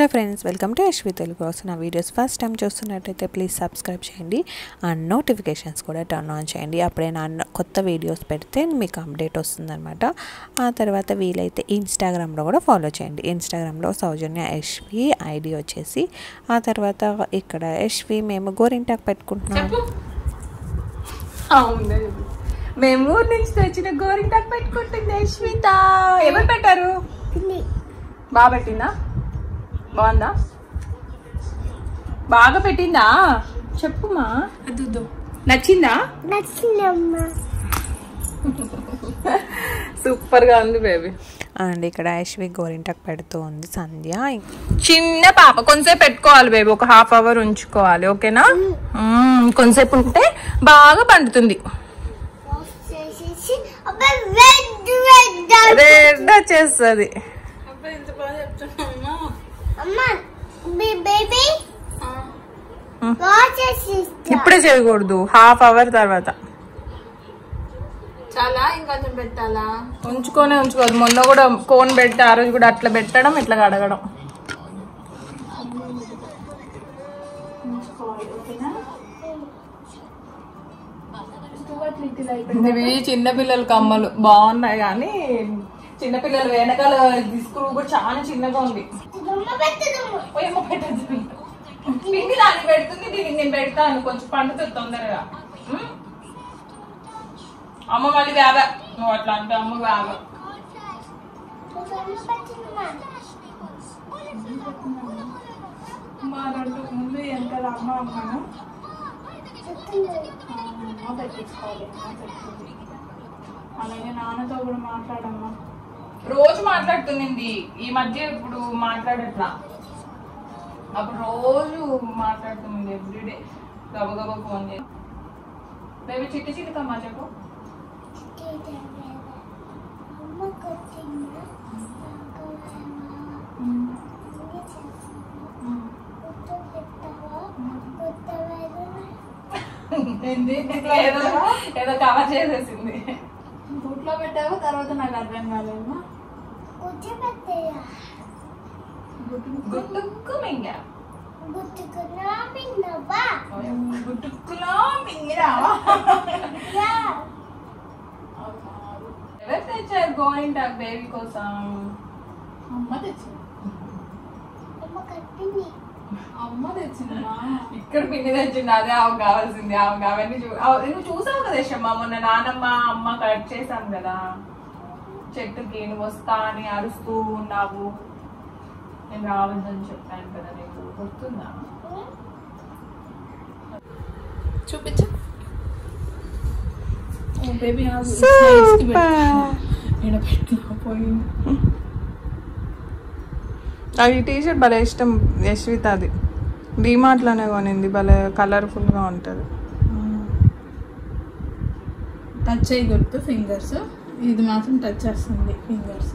Hello friends welcome to Yashvi Telugu. కోసం నా videos first time చూస్తున్నట్టయితే ప్లీజ్ సబ్స్క్రైబ్ చేయండి. అండ్ నోటిఫికేషన్స్ కూడా టర్న్ ఆన్ చేయండి. అప్పుడే నా కొత్త వీడియోస్ పెడితే మీకు అప్డేట్ వస్తుందన్నమాట. ఆ తర్వాత వీలైతే ఇన్స్టాగ్రామ్లో కూడా ఫాలో చేయండి. ఇన్స్టాగ్రామ్లో సౌజన్య యశ్వి ఐడి వచ్చేసి. ఆ తర్వాత ఇక్కడ యశ్వి మేము గోరింటాకు పెట్టుకుంటున్నాం. అవును మేము ఊరు నుంచి తెచ్చిన గోరింటాకు పెట్టుకుంటుంది యశ్విత. ఎవరు పెట్టారు? బాగా పెట్టిందా? బాగుందా? బాగా పెట్టిందా? చెప్పుమా. నచ్చిందా? సూపర్గా ఉంది బేబీ. అండ్ ఇక్కడ యశ్వి గోరింటాకు పెడుతూ ఉంది సంధ్య. చిన్న పాప కొంతసేపు పెట్టుకోవాలి బేబీ. ఒక హాఫ్ అవర్ ఉంచుకోవాలి ఓకేనా? కొంతసేపు ఉంటే బాగా పండుతుంది. రెడ్ వచ్చేస్తుంది. ఇప్పుడే చేయకూడదు హాఫ్ అవర్ తర్వాత. చాలా ఇంకొంచెం పెట్టాలా? ఉంచుకొనే ఉంచుకోదు. మొన్న కూడా కోన్ పెట్టి ఆ రోజు కూడా అట్లా పెట్టడం ఇట్లా కడగడం. ఇవి చిన్నపిల్లల కమ్మలు. బాగున్నాయి కానీ చిన్నపిల్లలు వెనకాల స్క్రూ కూడా చాలా చిన్నగా ఉంది. పెట్టదు పిండి దాన్ని పెడుతుంది దీనికి నేను పెడతాను కొంచెం పండుతుంది తొందరగా. అమ్మ మళ్ళీ వేవ. నువ్వు అట్లా అంటే అమ్మ వేవ. మా రెండు ముందు వెనకాల అమ్మ అమ్మను. అమ్మ పెట్టించుకోవాలి. అలాగే నాన్నతో కూడా మాట్లాడమ్మా. రోజు మాట్లాడుతుంది ఈ మధ్య ఇప్పుడు మాట్లాడట్లా. అప్పుడు రోజు మాట్లాడుతుంది ఎవ్రీడే గబగబా ఫోన్ చేసి. బేబీ చిట్టి చిటికమ్మా చెప్పు. ఏదో? ఏదో కవర్ చేసేసింది. బుట్లో పెట్టావు తర్వాత నాకు అర్థం కాలేదు గుట్టుక్కు మింగా గుట్టుక్కులో మింగిరా ఎవరు తెచ్చారు గోరింటాకు బేబీ కోసం? అమ్మ తెచ్చింది. అమ్మ తెచ్చిందా. ఇక్కడ పిండి తెచ్చింది. అదే ఆమె కావాల్సింది. ఆమె అవన్నీ చూ నువ్వు చూసావు కదా యశమ్మ మొన్న నానమ్మ అమ్మ కట్ చేసాం కదా. చెట్టుకి నువ్వు వస్తా అని అరుస్తూ ఉన్నావు. నేను రావద్దని చెప్పాను కదా నీకు. గుర్తుందా చూపించు. ఓ బేబీ అది టీ షర్ట్ భలే ఇష్టం యశ్విత అది. డిమార్ట్లోనే కొనింది భలే కలర్ఫుల్గా ఉంటుంది. టచ్ చేయకూడదు ఫింగర్స్ ఇది మాత్రం టచ్ చేస్తుంది ఫింగర్స్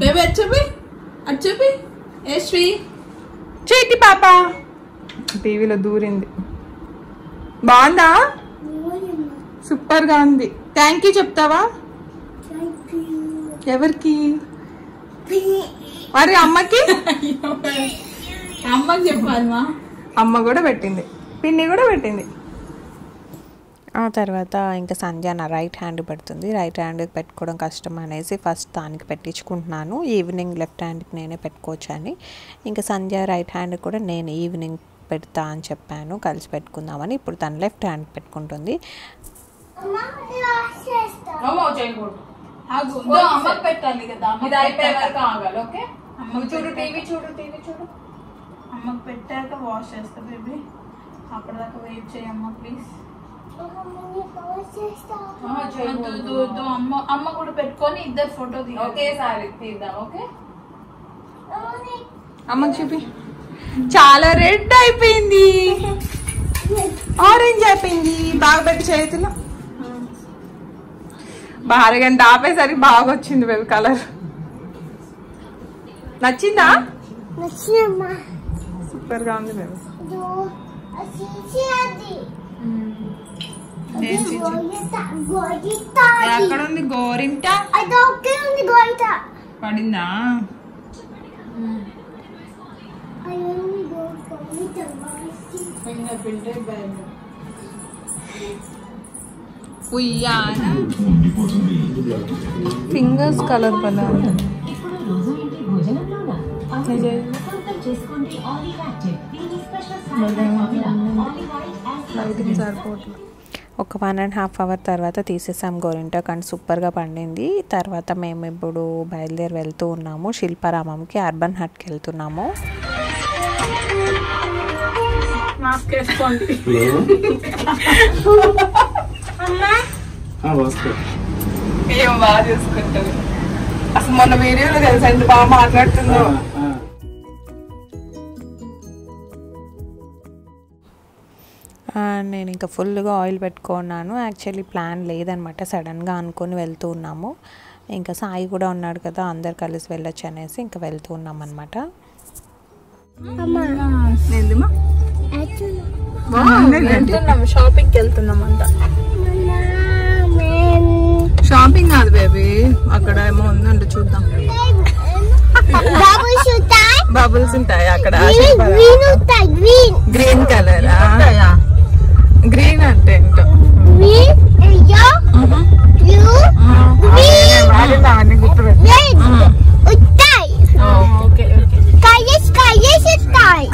బేబీ అది చూపి అది చూపి యశ్వి చేతి పాప. టీవీలో దూరింది. బాగుందా? సూపర్గా ఉంది. థ్యాంక్ యూ చెప్తావా? ఎవరికి? మరి అమ్మకి? అమ్మకి చెప్పాలి మా అమ్మ కూడా పెట్టింది. పిన్ని కూడా పెట్టింది. ఆ తర్వాత ఇంకా సంధ్య నా రైట్ హ్యాండ్ పెడుతుంది. రైట్ హ్యాండ్ పెట్టుకోవడం కష్టం అనేసి ఫస్ట్ దానికి పెట్టించుకుంటున్నాను. ఈవినింగ్ లెఫ్ట్ హ్యాండ్కి నేనే పెట్టుకోవచ్చు అని ఇంకా సంధ్య రైట్ హ్యాండ్ కూడా నేను ఈవినింగ్ పెడతా అని చెప్పాను. కలిసి పెట్టుకుందామని ఇప్పుడు తను లెఫ్ట్ హ్యాండ్ పెట్టుకుంటుంది. పెట్టాలి కదా. ఓకే? చూడు టీవీ చూడు టీవీ చూడు. అమ్మకి పెట్టాక వాష్ చేస్తా బేబీ. అప్పటిదాకా వెయిట్ చేయమ్మా ప్లీజ్. అమ్మ అమ్మ కూడా పెట్టుకొని ఇద్దరు ఫోటో దిగాలి ఒకేసారి తీద్దాం ఓకే? అమ్మకి చూపి. చాలా రెడ్ అయిపోయింది. ఆరెంజ్ అయిపోయింది. బాగా పెట్టి చేతిలో. బాగా అరగంట ఆపేసరికి బాగా వచ్చింది బేబీ కలర్. నచ్చిందా? సూపర్గా ఉంది బేబీ ఎక్కడ ఉంది గోరింట అదొకే ఉంది గోయిట పడిందా ఫింగర్ ప్రింట్ బ్యాగ్ ఉయ్యాల ఫింగర్స్ కలర్ కదా లైటింగ్ సరిపోవట్లేదు ఒక వన్ అండ్ హాఫ్ అవర్ తర్వాత తీసేసాం. గోరింటా కానీ సూపర్గా పండింది. తర్వాత మేము ఇప్పుడు బయలుదేరి వెళ్తూ ఉన్నాము. శిల్పారామంకి అర్బన్ హట్కి వెళ్తున్నాము. అసలు మొన్న వీడియోలో తెలుసా? ఎంత బాగా మాట్లాడుతుందో? నేను ఇంకా ఫుల్గా ఆయిల్ పెట్టుకున్నాను. యాక్చువల్లీ ప్లాన్ లేదనమాట. సడన్గా అనుకొని వెళ్తూ ఉన్నాము. ఇంకా సాయి కూడా ఉన్నాడు కదా అందరు కలిసి వెళ్ళొచ్చు అనేసి ఇంకా వెళ్తూ ఉన్నాం అనమాట షాపింగ్కి వెళ్తున్నాం అంట షాపింగ్ కాదు బేబీ అక్కడ ఏమో ఉందంట చూద్దాం. బబుల్స్ ఉంటాయి. అక్కడ. గ్రీన్ కలర్ గ్రీన్ అంటే ఏంటో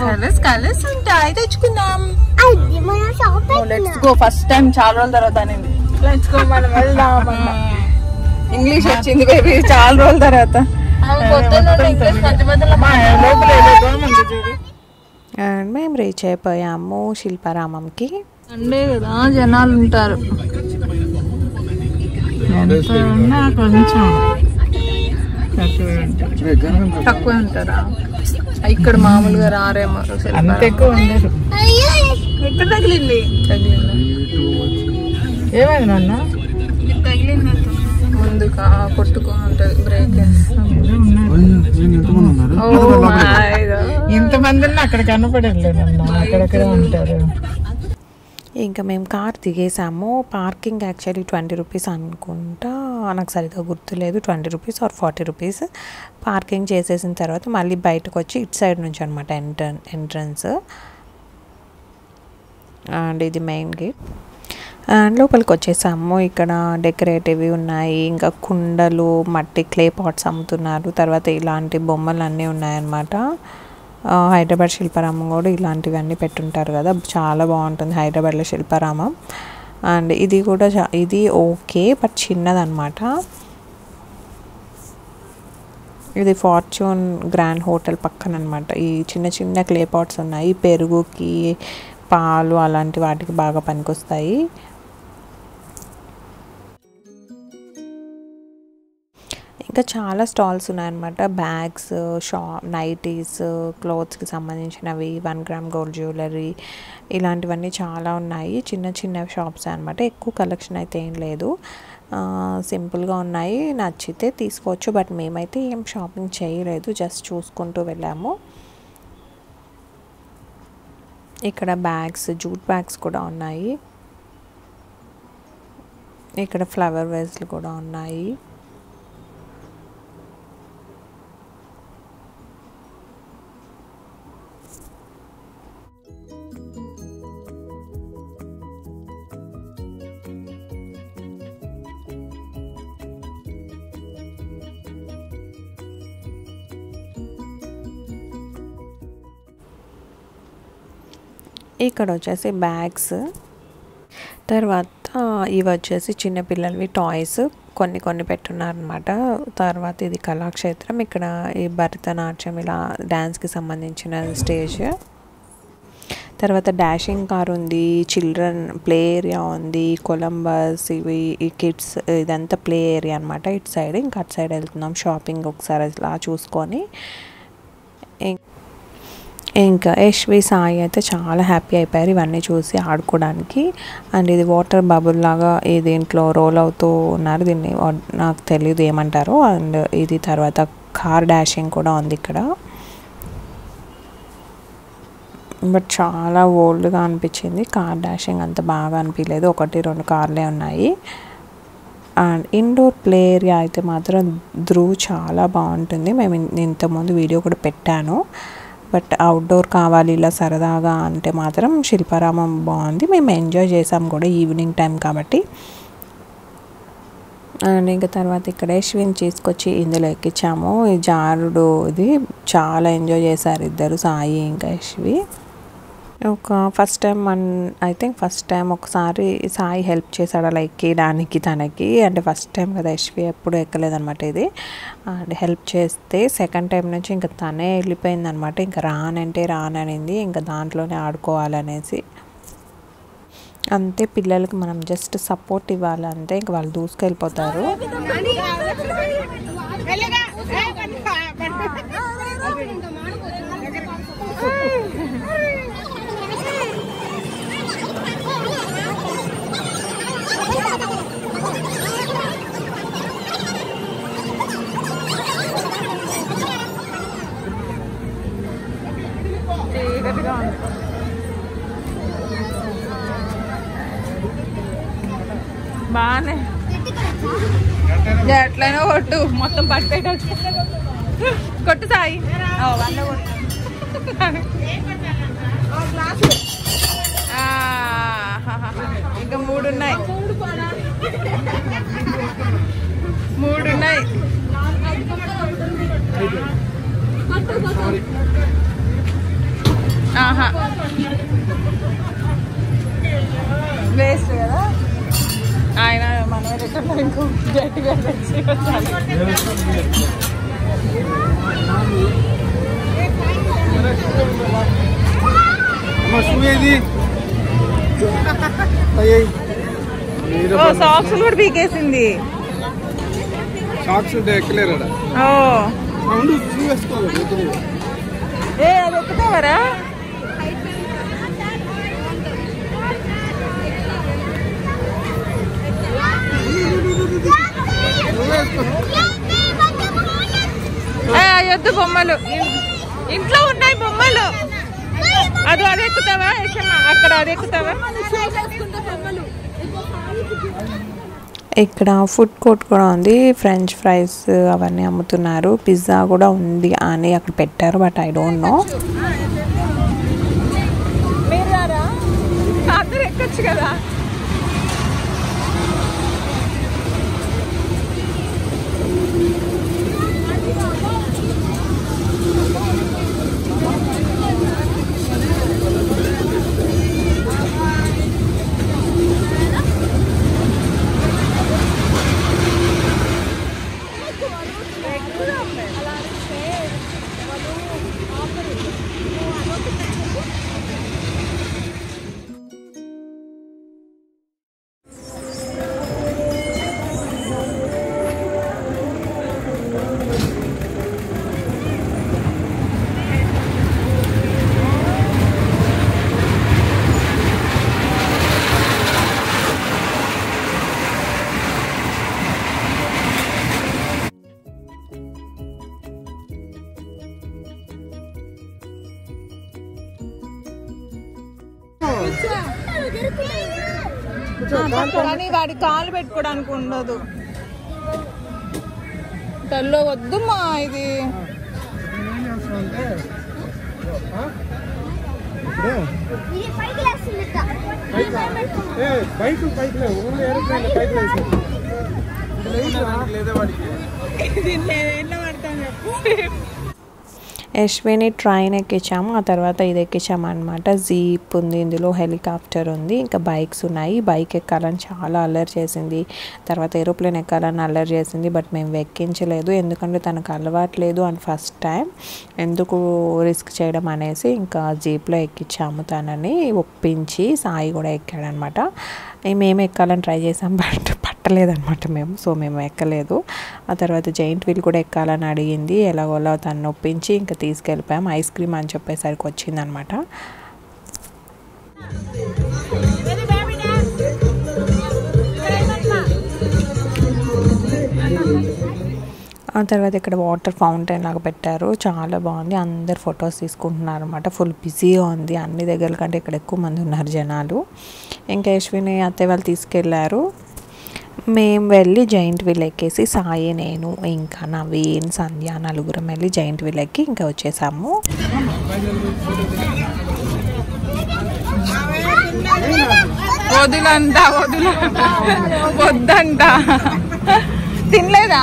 అవన్నీ కలర్స్ కలర్స్ ఉంటాయి తెచ్చుకుందాం. లెట్స్ గో ఫస్ట్ టైం చాలా రోజుల తర్వాత అనేది. లెట్స్ గో మనం వెళ్దాం ఇంగ్లీష్ వచ్చింది బేబీ చాలా రోజుల తర్వాత. చూడు. అండ్ మేము రీచ్ అయిపోయాము శిల్పారామంకి. సండే కదా జనాలు ఉంటారు ఎంత ఉన్నా కొంచెం తక్కువ ఉంటారా ఇక్కడ మామూలుగా రారేమో అంత ఎక్కువ ఉండరు ఎక్కడ తగిలింది? తగిలిందా? ఏమైంది నాన్న? ముందుగా కొట్టుకో ఉంటది బ్రేక్ ఇంతమంది అక్కడ కనపడలేదన్న అక్కడక్కడ ఉంటారు. ఇంకా మేము కార్ దిగేసాము. పార్కింగ్ యాక్చువల్లీ ట్వంటీ రూపీస్ అనుకుంటా. నాకు సరిగ్గా గుర్తులేదు. Twenty rupees or forty rupees. Parking చేసేసిన తర్వాత మళ్ళీ బయటకు వచ్చి ఇటు సైడ్ నుంచి అనమాట ఎంట్రన్ ఎంట్రన్స్. అండ్ ఇది మెయిన్ గేట్. అండ్ లోపలికి వచ్చేసాము ఇక్కడ డెకరేటివ్ ఉన్నాయి. ఇంకా కుండలు మట్టి క్లే పాట్స్ అమ్ముతున్నారు. తర్వాత ఇలాంటి బొమ్మలు అన్నీ ఉన్నాయన్నమాట. హైదరాబాద్ శిల్పారామం కూడా ఇలాంటివన్నీ పెట్టుంటారు కదా. చాలా బాగుంటుంది హైదరాబాద్లో శిల్పారామం. అండ్ ఇది కూడా చా- ఇది ఓకే బట్ చిన్నదనమాట ఇది ఫార్చ్యూన్ గ్రాండ్ హోటల్ పక్కన అనమాట ఈ చిన్న చిన్న క్లే పాట్స్ ఉన్నాయి. పెరుగుకి పాలు అలాంటి వాటికి బాగా పనికొస్తాయి. ఇంకా చాలా స్టాల్స్ ఉన్నాయన్నమాట. బ్యాగ్స్ షా నైటీస్ క్లోత్స్కి సంబంధించినవి వన్ గ్రామ్ గోల్డ్ జ్యువెలరీ ఇలాంటివన్నీ చాలా ఉన్నాయి. చిన్న చిన్న షాప్స్ అనమాట ఎక్కువ కలెక్షన్ అయితే ఏం లేదు. సింపుల్గా ఉన్నాయి. నచ్చితే తీసుకోవచ్చు. బట్ మేమైతే ఏం షాపింగ్ చేయలేదు. జస్ట్ చూసుకుంటూ వెళ్ళాము. ఇక్కడ బ్యాగ్స్ జూట్ బ్యాగ్స్ కూడా ఉన్నాయి. ఇక్కడ ఫ్లవర్ వేస్లు కూడా ఉన్నాయి. ఇక్కడ వచ్చేసి బ్యాగ్స్. తర్వాత ఇవి వచ్చేసి చిన్నపిల్లలవి టాయ్స్. కొన్ని కొన్ని పెట్టున్నారనమాట తర్వాత ఇది కళాక్షేత్రం. ఇక్కడ ఈ భరతనాట్యం ఇలా డ్యాన్స్కి సంబంధించిన స్టేజ్. తర్వాత డాషింగ్ కార్ ఉంది చిల్డ్రన్ ప్లే ఏరియా ఉంది కొలంబస్ ఇవి ఈ కిడ్స్ ఇదంతా ప్లే ఏరియా అనమాట ఇటు సైడ్ ఇంకా అటు సైడ్ వెళ్తున్నాం. షాపింగ్ ఒకసారి ఇలా చూసుకొని. ఇం- ఇంకా యశ్వి సాయి అయితే చాలా హ్యాపీ అయిపోయారు ఇవన్నీ చూసి ఆడుకోవడానికి. అండ్ ఇది వాటర్ బబుల్ లాగా ఈ దీంట్లో రోల్ అవుతూ ఉన్నారు. దీన్ని నాకు తెలియదు ఏమంటారు. అండ్ ఇది తర్వాత కార్ డాషింగ్ కూడా ఉంది ఇక్కడ. బట్ చాలా ఓల్డ్గా అనిపించింది. కార్ డాషింగ్ అంత బాగా అనిపించలేదు. ఒకటి రెండు కార్లే ఉన్నాయి. అండ్ ఇండోర్ ప్లే ఏరియా అయితే మాత్రం ధ్రువ్ చాలా బాగుంటుంది. మేము ఇంతకుముందు వీడియో కూడా పెట్టాను. బట్ అవుట్డోర్ కావాలి ఇలా సరదాగా అంటే మాత్రం శిల్పారామం బాగుంది. మేము ఎంజాయ్ చేసాం కూడా ఈవినింగ్ టైం కాబట్టి. అండ్ ఇంకా తర్వాత ఇక్కడ యశ్విని తీసుకొచ్చి ఇందులో ఎక్కించాము. ఈ జారుడు ఇది చాలా ఎంజాయ్ చేశారు ఇద్దరు సాయి ఇంకా యశ్వి ఒక first time one I think first time ఒకసారి సాయి హెల్ప్ చేశాడు అలా ఎక్కేయడానికి తనకి అంటే ఫస్ట్ టైం కదా యశ్వి ఎప్పుడు ఎక్కలేదనమాట ఇది అండ్ హెల్ప్ చేస్తే సెకండ్ టైం నుంచి ఇంకా తనే వెళ్ళిపోయింది అనమాట ఇంకా రానంటే రాననింది ఇంకా దాంట్లోనే ఆడుకోవాలనేసి అంతే పిల్లలకి మనం జస్ట్ సపోర్ట్ ఇవ్వాలంటే ఇంక వాళ్ళు దూసుకెళ్ళిపోతారు ఎట్లయినా కొట్టు మొత్తం పట్టేటట్టు కొట్టు సాయి ఓ, వంద కొట్టు ఆ, హాహాహా. ఇంకా మూడు ఉన్నాయి మూడు ఉన్నాయి ఆహా వేస్ట్ కదా ఆయన గట్టిగా సాక్స్ కూడా పీకేసింది. షాక్స్ ఉంటే ఎక్కలేరు. ఏ అది ఎక్కుతావరా నువ్వు వేసుకో అయ్యొద్దు బొమ్మలు. ఇంట్లో ఉన్నాయి బొమ్మలు. అది అది ఎక్కుతావా అక్కడ అది ఎక్కుతావా? ఇక్కడ ఫుడ్ కోర్ట్ కూడా ఉంది. ఫ్రెంచ్ ఫ్రైస్ అవన్నీ అమ్ముతున్నారు. పిజ్జా కూడా ఉంది అని అక్కడ పెట్టారు బట్ ఐ డోంట్ నో అందరు ఎక్కొచ్చు కదా? వాడి కాలు పెట్టుకోవడానికి ఉండదు. తల్లో వద్దుమా ఇది. దీంట్లో ఏదైనా పడతాను చెప్పు. యశ్విని ట్రైన్ ఎక్కించాము ఆ తర్వాత ఇది ఎక్కించాము అనమాట జీప్ ఉంది ఇందులో హెలికాప్టర్ ఉంది ఇంకా బైక్స్ ఉన్నాయి. బైక్ ఎక్కాలని చాలా అల్లరి చేసింది. తర్వాత ఏరోప్లేన్ ఎక్కాలని అల్లరి చేసింది బట్ మేము ఎక్కించలేదు ఎందుకంటే తనకు అలవాట్లేదు అండ్ ఫస్ట్ టైం. ఎందుకు రిస్క్ చేయడం అనేసి ఇంకా జీప్లో ఎక్కించాము తనని. ఒప్పించి సాయి కూడా ఎక్కాడనమాట మేము ఎక్కాలని ట్రై చేసాం బట్ పట్టలేదన్నమాట మేము. సో మేము ఎక్కలేదు. ఆ తర్వాత జైంట్ వీల్ కూడా ఎక్కాలని అడిగింది. ఎలాగోలా తను ఒప్పించి ఇంకా తీసుకెళ్ళిపోయాం. ఐస్ క్రీమ్ అని చెప్పేసరికి వచ్చిందనమాట ఆ తర్వాత ఇక్కడ వాటర్ ఫౌంటైన్ లాగా పెట్టారు. చాలా బాగుంది. అందరు ఫొటోస్ తీసుకుంటున్నారు అనమాట ఫుల్ బిజీగా ఉంది. అన్ని దగ్గర కంటే ఇక్కడ ఎక్కువ మంది ఉన్నారు జనాలు. ఇంకా యశ్విని అత్తయ్య వాళ్ళు తీసుకెళ్ళారు. మేము వెళ్ళి జైంట్ వీల్ ఎక్కేసి సాయి నేను ఇంకా నవీన్ సంధ్య నలుగురం వెళ్ళి జైంట్ వీల్ ఎక్కి ఇంకా వచ్చేసాము. వదులంట వదుల వద్దంట. తినలేదా?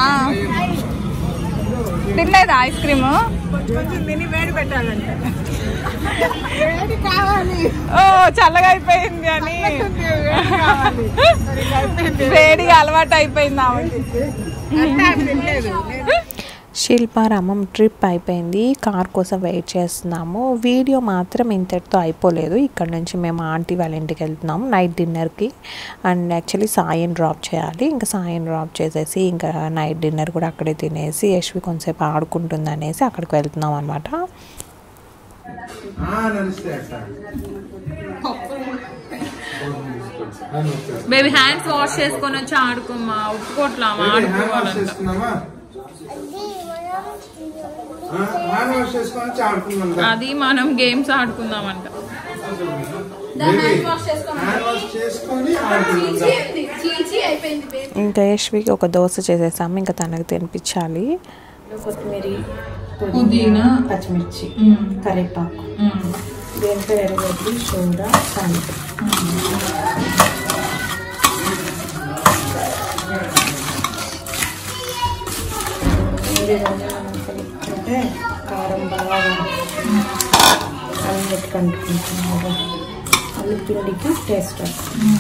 తినలేదా ఐస్ క్రీము? ఓ చల్లగా అయిపోయింది అని. వేడిగా అలవాటు అయిపోయింది ఆమెకి శిల్పారామం ట్రిప్ అయిపోయింది. కార్ కోసం వెయిట్ చేస్తున్నాము. వీడియో మాత్రం ఇంతటితో అయిపోలేదు. ఇక్కడ నుంచి మేము ఆంటీ వాళ్ళ ఇంటికి వెళ్తున్నాము నైట్ డిన్నర్కి. అండ్ యాక్చువల్లీ సాయం డ్రాప్ చేయాలి. ఇంకా సాయం డ్రాప్ చేసేసి ఇంకా నైట్ డిన్నర్ కూడా అక్కడే తినేసి యశ్వి కొంతసేపు ఆడుకుంటుంది అనేసి అక్కడికి వెళ్తున్నాం అనమాట బేబీ హ్యాండ్స్ వాష్ చేసుకొని వచ్చి ఆడుకోమా ఆడుకోవాలంట. అది మనం గేమ్స్ ఆడుకుందామంట. హ్యాండ్ వాష్ చేసుకొని ఆడుకున్నాం దా. చీచీ అయిపోయింది బేబీ ఇంకా యశ్వికి ఒక దోశ చేసేసాము. ఇంకా తనకు తినిపించాలి. కొత్తిమీర పుదీనా పచ్చిమిర్చి కరివేపాకు. ఎరగడ్డి సోడా సాల్ట్ రెండు మనం కలుపుకుంటే కారం బాగా అన్నిటి కంటుకుంటున్నాము అల్లి పిండికి టేస్ట్ వస్తుంది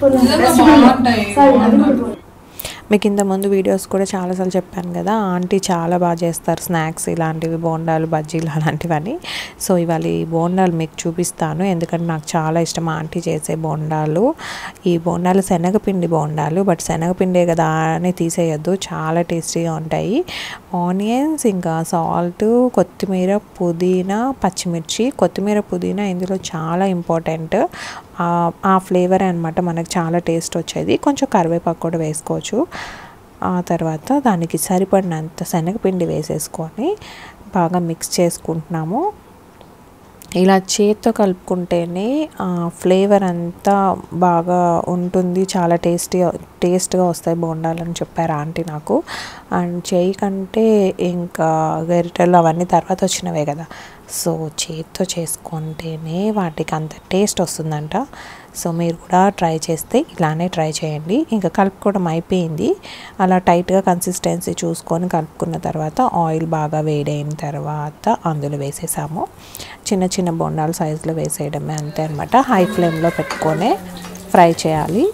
బాగుంటాయి సరే, అది కూడా మీకు ఇంత ముందు వీడియోస్ కూడా చాలాసార్లు చెప్పాను కదా ఆంటీ చాలా బాగా చేస్తారు స్నాక్స్ ఇలాంటివి బోండాలు బజ్జీలు అలాంటివని సో ఇవాళ ఈ బోండాలు మీకు చూపిస్తాను. ఎందుకంటే నాకు చాలా ఇష్టం ఆంటీ చేసే బోండాలు. ఈ బోండాలు శనగపిండి బోండాలు బట్ శనగపిండే కదా అని తీసేయొద్దు. చాలా టేస్టీగా ఉంటాయి. ఆనియన్స్ ఇంకా సాల్ట్ కొత్తిమీర పుదీనా పచ్చిమిర్చి. కొత్తిమీర పుదీనా ఇందులో చాలా ఇంపార్టెంట్. ఆ- ఫ్లేవర్ అనమాట మనకు చాలా టేస్ట్ వచ్చేది. కొంచెం కరివేపాకు కూడా వేసుకోవచ్చు. ఆ తర్వాత దానికి సరిపడినంత శనగపిండి వేసేసుకొని బాగా మిక్స్ చేసుకుంటున్నాము. ఇలా చేత్తో కలుపుకుంటేనే ఆ ఫ్లేవర్ అంతా బాగా ఉంటుంది. చాలా టేస్టీగా టేస్ట్గా వస్తాయి బోండాలని చెప్పారు ఆంటీ నాకు. అండ్ చేయి కంటే ఇంకా గరిటెలు అవన్నీ తర్వాత వచ్చినవే కదా. సో చేత్తో చేసుకుంటేనే వాటికి అంత టేస్ట్ వస్తుందంట. సో మీరు కూడా ట్రై చేస్తే ఇలానే ట్రై చేయండి. ఇంకా కలుపుకోవడం అయిపోయింది. అలా టైట్గా కన్సిస్టెన్సీ చూసుకొని కలుపుకున్న తర్వాత ఆయిల్ బాగా వేడైన తర్వాత అందులో వేసేసాము. చిన్న చిన్న బొండాల సైజులో వేసేయడమే అంతే అనమాట హై ఫ్లేమ్లో పెట్టుకొని ఫ్రై చేయాలి.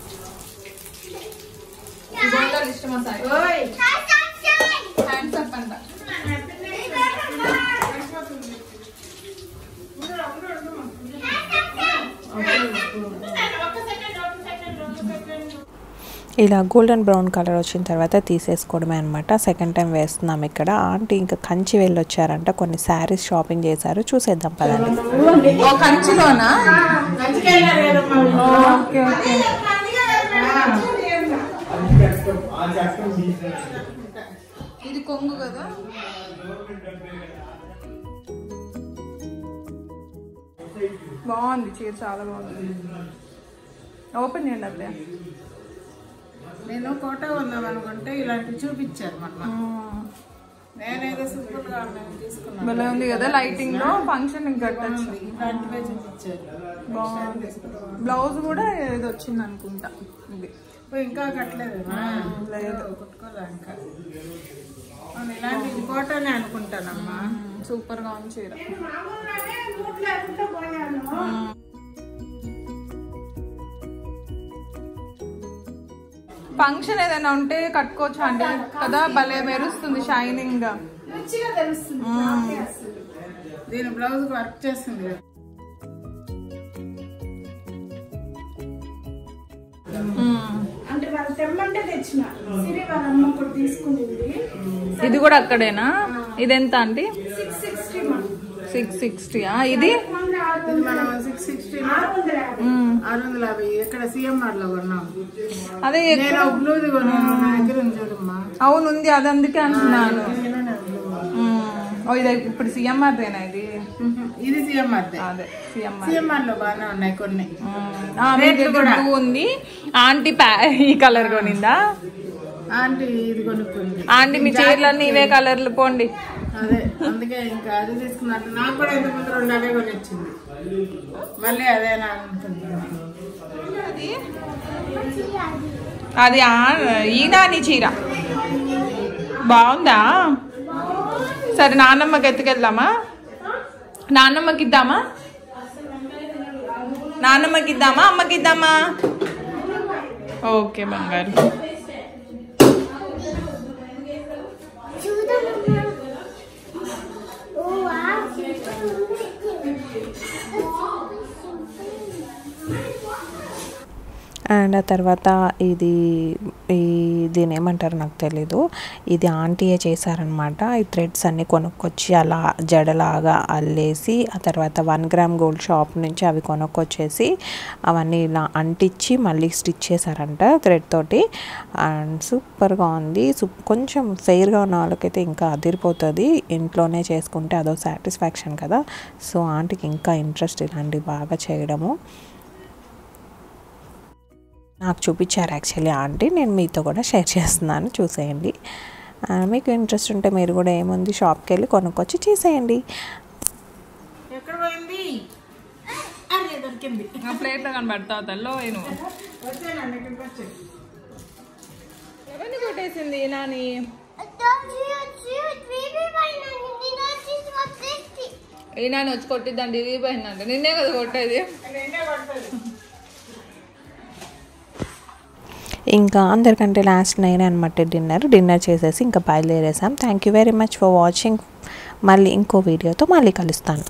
ఇలా గోల్డెన్ బ్రౌన్ కలర్ వచ్చిన తర్వాత తీసేసుకోవడమే అనమాట సెకండ్ టైం వేస్తున్నాం ఇక్కడ. ఆంటీ ఇంకా కంచి వెళ్ళొచ్చారంట. కొన్ని శారీస్ షాపింగ్ చేశారు. చూసేద్దాం పదండి. ఓ కంచిలోనా? Okay okay. ఇది కొంగు కదా? బాగుంది చీర చాలా బాగుంది. ఓపెన్ చేయండి అత్తయ్య. నేను కోట ఉందాం అనుకుంటే ఇలాంటివి చూపించారు మొన్న. నేనేదో సింపుల్గా తీసుకున్నాను. భలే ఉంది కదా లైటింగ్లో ఫంక్షన్ కట్టచ్చు. ఇలాంటివే చూపించారు. బాగుంది. బ్లౌజ్ కూడా ఏది వచ్చింది అనుకుంటా. ఇది. ఇంకా కట్టలేదు. లేదు. కుట్టుకోలే ఇంకా. అవును, ఇలాంటిది కోటనే అనుకుంటానమ్మా. సూపర్గా ఉంది చీర. ఫంక్షన్ ఏదైనా ఉంటే కట్టుకోవచ్చు అంటే కదా భలే మెరుస్తుంది షైనింగ్గా. దీని బ్లౌజ్ వర్క్ చేస్తుంది ఇది కూడా అక్కడేనా? ఇది ఎంత అండి? సిక్స్ సిక్స్టీ ఇది? ఇది మనం సిక్స్ సిక్స్టీ ఆరు వందల యాభై. ఇక్కడ సిఎంఆర్లో కొన్నాం. అదే నేను ఒక బ్లూజ్ కొన్నాను. నా దగ్గర ఉంది చూడమ్మా. అవును ఉంది. అది అందుకే అంటున్నాను. ఇది ఇప్పుడు సిఎంఆర్ దేనా ఇది ఇది సిఎంఆర్ అదే సిఎంఆర్ సిఎంఆర్లో బాగానే ఉన్నాయి కొన్ని. రేట్లు కూడా. ఉంది. ఆంటీ ఈ కలర్ కొనిందా? ఆంటీ ఇది కొనుక్కుంది. ఆంటీ మీ చీరలన్నీ ఇవే కలర్లు పోండి. అదే అందుకే ఇంకా అది తీసుకున్నట్టు నాకు కూడా ఇంతకు ముందు రెండు అవే కొనిచ్చింది. మళ్ళీ అది ఆ- ఈ నాని చీర? బాగుందా? సరే నాన్నమ్మకి ఎత్తుకెళ్దామా? నాన్నమ్మకి ఇద్దామా నాన్నమ్మకి ఇద్దామా అమ్మకి ఇద్దామా ఓకే బంగారు. అండ్ ఆ తర్వాత ఇది ఈ దీని ఏమంటారు నాకు తెలీదు. ఇది ఆంటీయే చేశారనమాట. ఈ థ్రెడ్స్ అన్నీ కొనుక్కొచ్చి అలా జడలాగా అల్లేసి ఆ తర్వాత వన్ గ్రామ్ గోల్డ్ షాప్ నుంచి అవి కొనుక్కొచ్చేసి అవన్నీ ఇలా అంటించి మళ్ళీ స్టిచ్ చేశారంట థ్రెడ్ తోటి. అండ్ సూపర్గా ఉంది. సూప్ కొంచెం ఫెయిర్గా ఉన్న వాళ్ళకైతే ఇంకా అదిరిపోతుంది. ఇంట్లోనే చేసుకుంటే అదో సాటిస్ఫాక్షన్ కదా. సో ఆంటీకి ఇంకా ఇంట్రెస్ట్ ఇలాంటివి బాగా చేయడము. నాకు చూపించారు యాక్చువల్లీ ఆంటీ. నేను మీతో కూడా షేర్ చేస్తున్నాను. చూసేయండి. మీకు ఇంట్రెస్ట్ ఉంటే మీరు కూడా ఏముంది షాప్కి వెళ్ళి కొనుక్కొచ్చి చేసేయండి. ఎక్కడ పోయింది? అరే దొరికింది. నా ప్లేట్లో కనబడతావు తల్లో నువ్వు వచ్చానండి ఇక్కడికి వచ్చాను ఎవరిని కొట్టేసింది నాని? ఈ నాని వచ్చి కొట్టిద్దండి ఇది పోయిందంట. నిన్నే కదా కొట్టేది. నేనే ఇంకా అందరికంటే లాస్ట్ నైన్ అనమాట డిన్నర్. డిన్నర్ చేసేసి ఇంకా బయలుదేరేసాం thank you very much for watching మళ్ళీ ఇంకో వీడియోతో మళ్ళీ కలుస్తాను.